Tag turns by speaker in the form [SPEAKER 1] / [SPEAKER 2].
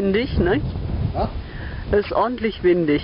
[SPEAKER 1] windig, ne?
[SPEAKER 2] Ja?
[SPEAKER 1] Es ist ordentlich windig.